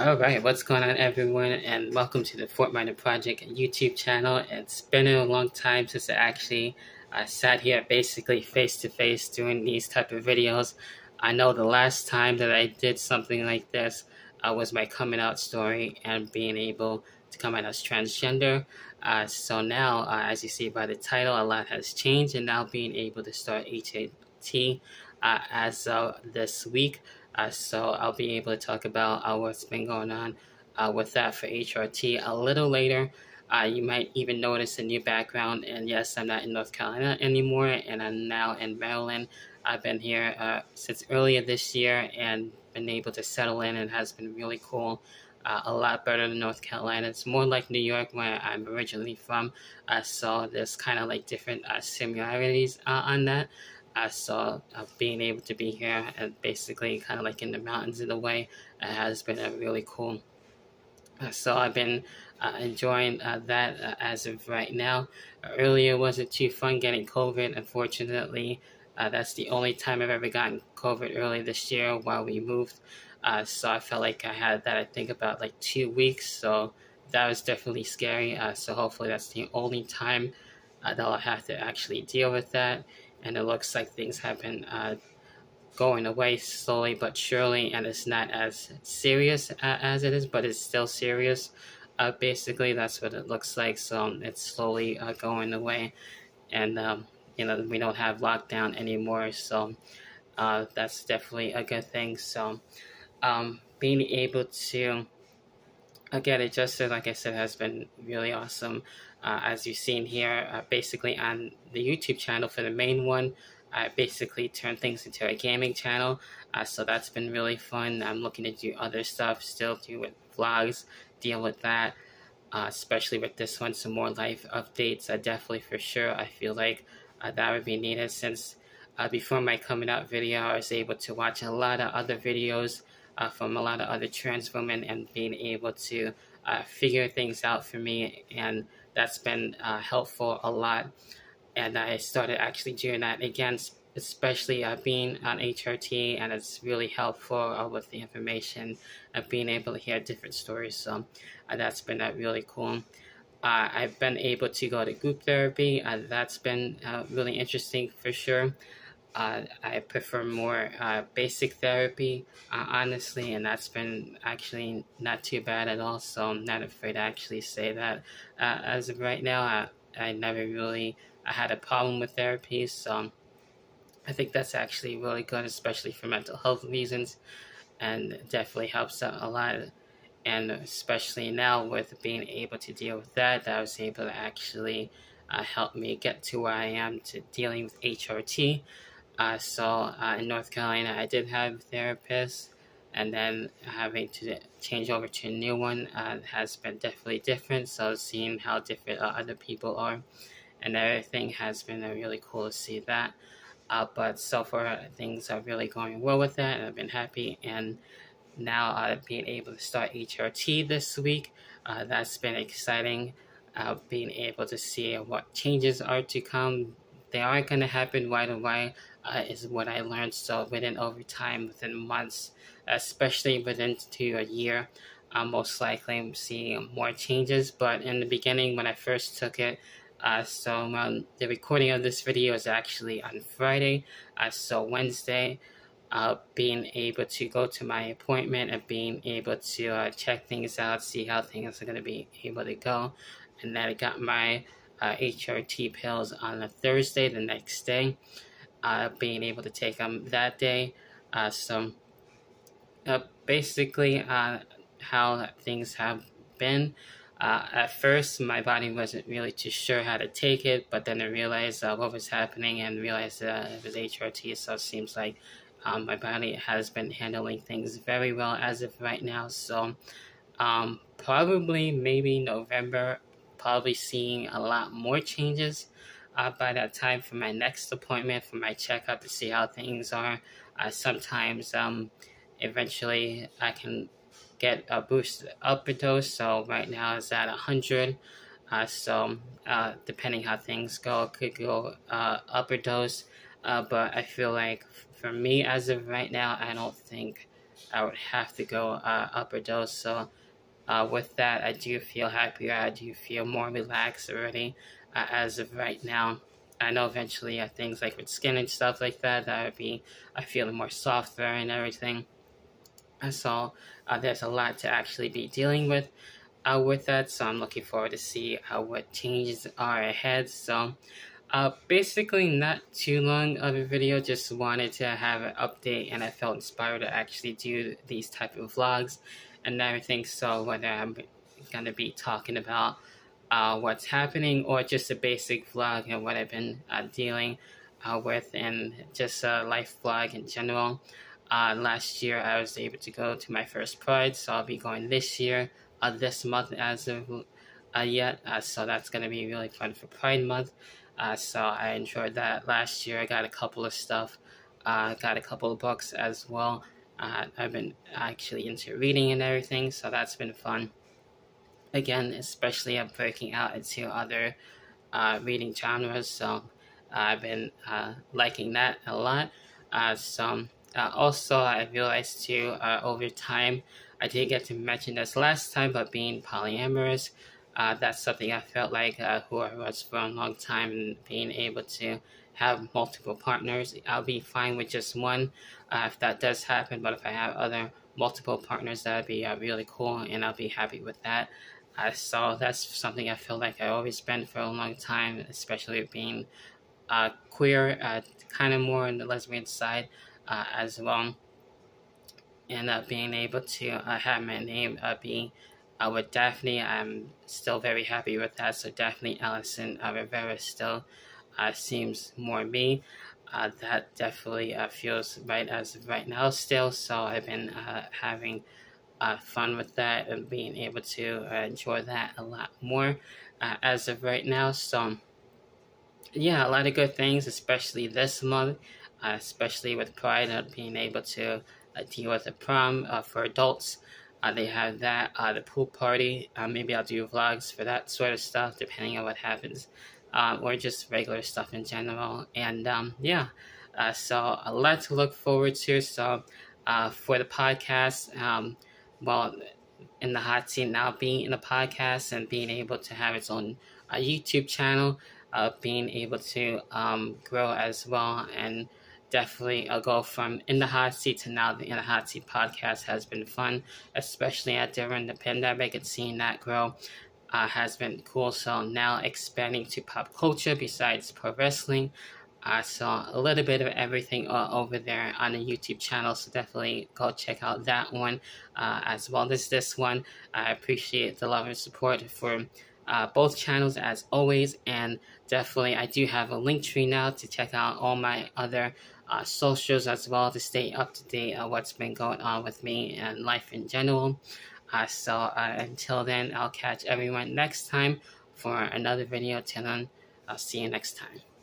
Alright, what's going on everyone and welcome to the Fort Minor Project YouTube channel. It's been a long time since I actually uh, sat here basically face to face doing these type of videos. I know the last time that I did something like this uh, was my coming out story and being able to come out as transgender. Uh, so now, uh, as you see by the title, a lot has changed and now being able to start HRT uh, as of this week. Uh, so I'll be able to talk about uh, what's been going on uh, with that for HRT a little later. Uh, you might even notice a new background. And yes, I'm not in North Carolina anymore, and I'm now in Maryland. I've been here uh, since earlier this year and been able to settle in, and has been really cool. Uh, a lot better than North Carolina. It's more like New York, where I'm originally from. So there's kind of like different similarities on that. I saw of being able to be here and basically kind of like in the mountains in a way uh, has been a really cool. Uh, so I've been uh, enjoying uh, that uh, as of right now. earlier wasn't too fun getting COVID. Unfortunately, that's the only time I've ever gotten COVID early this year while we moved. so I felt like I had that I think about like two weeks. So that was definitely scary. so hopefully that's the only time that I'll have to actually deal with that and it looks like things have been uh, going away slowly but surely, and it's not as serious as it is, but it's still serious. Uh, basically, that's what it looks like. So it's slowly uh, going away, and um, you know we don't have lockdown anymore. So uh, that's definitely a good thing. So um, being able to uh, get adjusted, like I said, has been really awesome uh, as you've seen here, uh, basically on the YouTube channel for the main one, I basically turned things into a gaming channel. Uh, so that's been really fun. I'm looking to do other stuff, still do with vlogs, deal with that. Uh, especially with this one, some more life updates. Uh, definitely for sure, I feel like uh, that would be needed since before my coming out video, I was able to watch a lot of other videos from a lot of other trans women and being able to figure things out for me and that's been uh, helpful a lot. And I started actually doing that again, especially uh, being on HRT, and it's really helpful uh, with the information of being able to hear different stories. So uh, that's been uh, really cool. Uh, I've been able to go to group therapy. that's been really interesting for sure. Uh, I prefer more uh, basic therapy, uh, honestly, and that's been actually not too bad at all. So I'm not afraid to actually say that. Uh, as of right now, I, I never really I had a problem with therapy, so I think that's actually really good, especially for mental health reasons, and definitely helps out a lot. And especially now with being able to deal with that, that I was able to actually uh, help me get to where I am to dealing with HRT. Uh, so uh, in North Carolina, I did have therapists, and then having to change over to a new one uh, has been definitely different. So seeing how different uh, other people are, and everything has been really cool to see that. Uh, but so far, things are really going well with that, and I've been happy. And now uh, being able to start HRT this week, that's been exciting. being able to see what changes are to come they aren't going to happen right away, uh, is what I learned. So within over time, within months, especially within to a year, uh, most likely I'm seeing more changes. But in the beginning, when I first took it, uh, so um, the recording of this video is actually on Friday. Uh, so Wednesday, uh, being able to go to my appointment and being able to uh, check things out, see how things are going to be able to go. And then I got my uh, HRT pills on a Thursday the next day, uh, being able to take them that day. Uh, so uh, basically uh, how things have been. Uh, at first, my body wasn't really too sure how to take it, but then I realized uh, what was happening and realized uh, it was HRT. So it seems like um, my body has been handling things very well as of right now. So um, probably maybe November probably seeing a lot more changes uh, by that time for my next appointment for my checkup to see how things are. Uh, sometimes, um, eventually, I can get a boost upper dose. So right now it's at 100. Uh, so uh, depending how things go, could go uh, upper dose. Uh, but I feel like for me, as of right now, I don't think I would have to go uh, upper dose. So uh, with that, I do feel happier. I do feel more relaxed already uh, as of right now. I know eventually uh, things like with skin and stuff like that, that would be, I feel more softer and everything. So uh, there's a lot to actually be dealing with uh, with that. So I'm looking forward to see uh, what changes are ahead. So uh, basically not too long of a video, just wanted to have an update and I felt inspired to actually do these type of vlogs and everything. So whether I'm going to be talking about uh, what's happening or just a basic vlog and what I've been uh, dealing uh, with and just a life vlog in general. Uh, last year I was able to go to my first Pride, so I'll be going this year, uh, this month as of uh, yet. so that's going to be really fun for Pride Month. So I enjoyed that last year. I got a couple of stuff, got a couple of books as well. I've been actually into reading and everything, so that's been fun again, especially I'm breaking out into other uh, reading genres. So I've been uh, liking that a lot. Uh, so uh, also, I realized too uh, over time, I didn't get to mention this last time, but being polyamorous, uh, that's something I felt like who I was for a long time, and being able to have multiple partners. I'll be fine with just one if that does happen, but if I have other multiple partners, that'd be really cool, and I'll be happy with that. I saw that's something I feel like I always been for a long time, especially being uh, queer, uh, kind of more on the lesbian side uh, as well. And uh, being able to uh, have my name uh, be uh, with Daphne, I'm still very happy with that. So Daphne Allison uh, Rivera still uh, seems more me. Uh, that definitely uh, feels right as of right now still. So I've been uh, having uh, fun with that and being able to uh, enjoy that a lot more uh, as of right now. So, yeah, a lot of good things, especially this month, uh, especially with Pride and being able to uh, deal with the prom uh, for adults. They have that, the pool party. maybe I'll do vlogs for that sort of stuff, depending on what happens, or just regular stuff in general. And um, yeah, so a lot to look forward to. So, for the podcast, um, well, in the hot seat now, being in the podcast and being able to have its own uh, YouTube channel, uh, being able to um, grow as well, and definitely a go from in the hot seat to now the in the hot seat podcast has been fun, especially at during the pandemic and seeing that grow. Uh, has been cool. So now expanding to pop culture besides pro wrestling, I saw a little bit of everything uh, over there on the YouTube channel, so definitely go check out that one uh, as well as this one. I appreciate the love and support for uh, both channels as always, and definitely I do have a link tree now to check out all my other uh, socials as well to stay up to date on what's been going on with me and life in general. Uh, so uh, until then, I'll catch everyone next time for another video. Till then, I'll see you next time.